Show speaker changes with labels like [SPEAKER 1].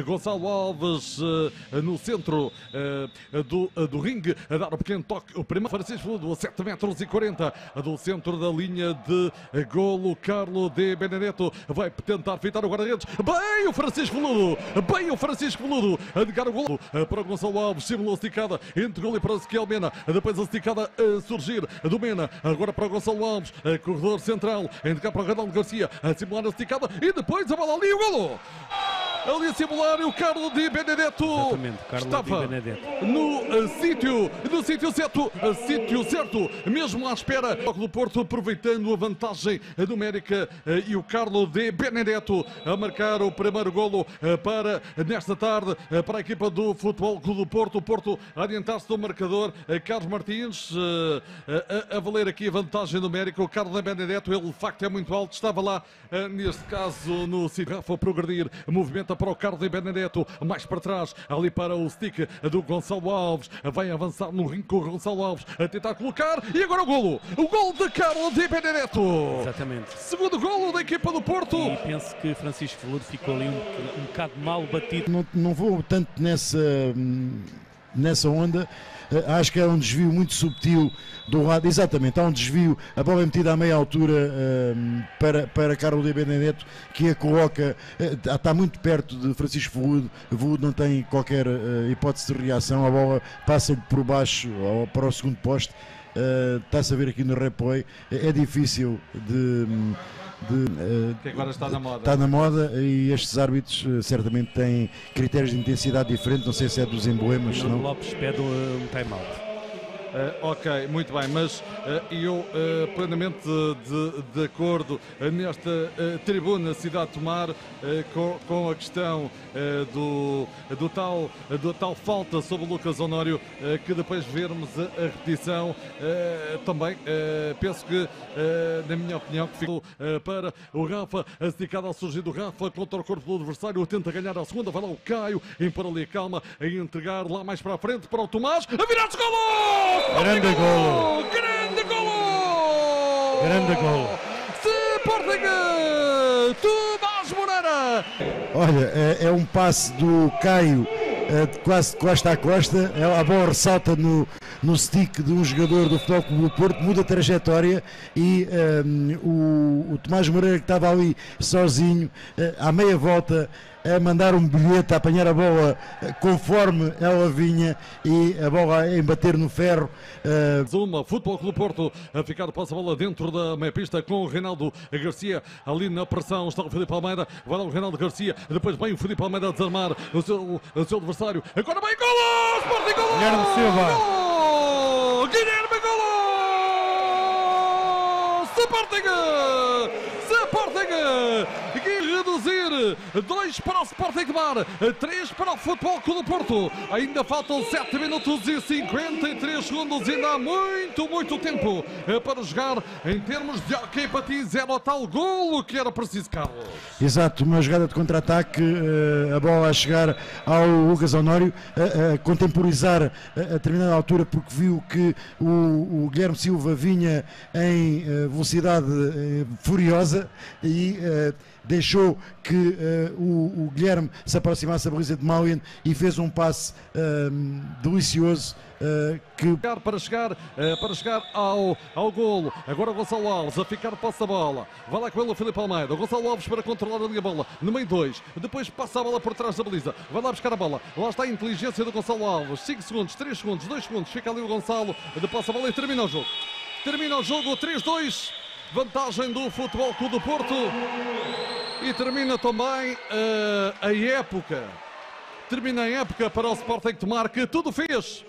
[SPEAKER 1] Gonçalo Alves no centro do, do ringue, a dar o pequeno toque. O primeiro Francisco Veludo a 7 metros e 40 do centro da linha de golo. Carlo de Benedetto vai tentar fitar o guarda-redes. Bem o Francisco Veludo, bem o Francisco Veludo a negar o golo para o Gonçalo Alves. Simulou a esticada entre golo e para Ezequiel Mena. Depois a esticada a surgir do Mena. Agora para o Gonçalo Alves, corredor central. Indicar para o Ronaldo Garcia a simular a esticada e depois a bola ali o golo ali a simular o Carlos Di Benedetto. Estava no uh, sítio, no sítio certo, uh, sítio certo, mesmo à espera do Porto, aproveitando a vantagem numérica uh, e o Carlos Di Benedetto a marcar o primeiro golo para nesta tarde para a equipa do Futebol Clube do Porto, o Porto a adiantar-se do marcador, Carlos Martins a, a, valer aqui a vantagem numérica, o Carlos Di Benedetto, ele de facto é muito alto, estava lá neste caso no sítio, Rafa progredir, movimento para o Carlos Benedetto, mais para trás, ali para o stick do Gonçalo Alves, vai avançar no rinco Gonçalo Alves, a tentar colocar, e agora o golo, o golo de Carlos Benedetto.
[SPEAKER 2] Exatamente.
[SPEAKER 1] Segundo golo da equipa do Porto.
[SPEAKER 2] E penso que Francisco Veludo ficou ali um, um bocado mal batido.
[SPEAKER 3] Não, não vou tanto nessa, nessa onda, eh, acho que é um desvio muito subtil do lado, exatamente, há um desvio, a bola é metida à meia altura uh, para, para Carlos de Benedetto, que a coloca, uh, está muito perto de Francisco Veludo, Veludo não tem qualquer uh, hipótese de reação, a bola passa-lhe por baixo ou para o segundo poste, está-se a ver aqui no replay, é difícil de...
[SPEAKER 1] De, uh, que agora está na moda.
[SPEAKER 3] Está na moda e estes árbitros uh, certamente têm critérios de intensidade diferentes, não sei se é dos emblemas.
[SPEAKER 2] Não. Lopes pede um time-out.
[SPEAKER 1] Uh, ok, muito bem, mas uh, eu uh, plenamente de, de acordo nesta tribuna Cidade Tomar com, com, a questão do, do, tal, do tal falta sobre o Lucas Honório que depois vermos a, a repetição também penso que na minha opinião que ficou para o Rafa, a ao surgir do Rafa contra o corpo do adversário, tenta ganhar a segunda, vai lá o Caio, impor ali a calma, a entregar lá mais para a frente para o Tomás, a virar-se golo!
[SPEAKER 3] Grande golo!
[SPEAKER 1] Grande golo!
[SPEAKER 3] Grande golo!
[SPEAKER 1] Sporting! Tomás Moreira!
[SPEAKER 3] Olha, é, é um passe do Caio quase de costa a costa, é, a bola ressalta no, no stick de um jogador do Futebol Clube do Porto, muda a trajetória e um, o, o Tomás Moreira que estava ali sozinho, uh, à meia volta, a mandar um bilhete, a apanhar a bola uh, conforme ela vinha e a bola a embater no ferro.
[SPEAKER 1] Uh... Zuma, Futebol Clube Porto, a ficar passa bola dentro da meia pista com o Reinaldo Garcia ali na pressão. Está o Felipe Almeida, vai lá o Reinaldo Garcia, depois vem o Felipe Almeida a desarmar o seu, o seu adversário. Agora vem golo! Sporting golo!
[SPEAKER 3] Guilherme Silva!
[SPEAKER 1] Guilherme Golo! Sporting! Sporting! Que reduzir! Dois para o Sporting de Bar, três para o Futebol Clube do Porto. Ainda faltam 7 minutos e 53 segundos. Ainda há muito, muito tempo para jogar em termos de hockey patins. Era o tal golo que era preciso, Carlos.
[SPEAKER 3] Exato, uma jogada de contra-ataque, a bola a chegar ao Lucas Honório, a, contemporizar a, determinada altura, porque viu que o, o Guilherme Silva vinha em velocidade furiosa e deixou que uh, o, o, Guilherme se aproximasse da baliza de Mauian e fez um passe uh, delicioso uh, que
[SPEAKER 1] para chegar uh, para chegar ao, ao golo. Agora o Gonçalo Alves a ficar passa a bola. Vai lá com ele o Filipe Almeida. O Gonçalo Alves para controlar ali a bola. No meio dois. Depois passa a bola por trás da baliza. Vai lá buscar a bola. Lá está a inteligência do Gonçalo Alves. 5 segundos 3 segundos 2 segundos. Fica ali o Gonçalo. De passa a bola e termina o jogo. Termina o jogo 3-2 vantagem do Futebol Clube do Porto e termina também uh, a época. Termina a época para o Sporting tomar que tudo fez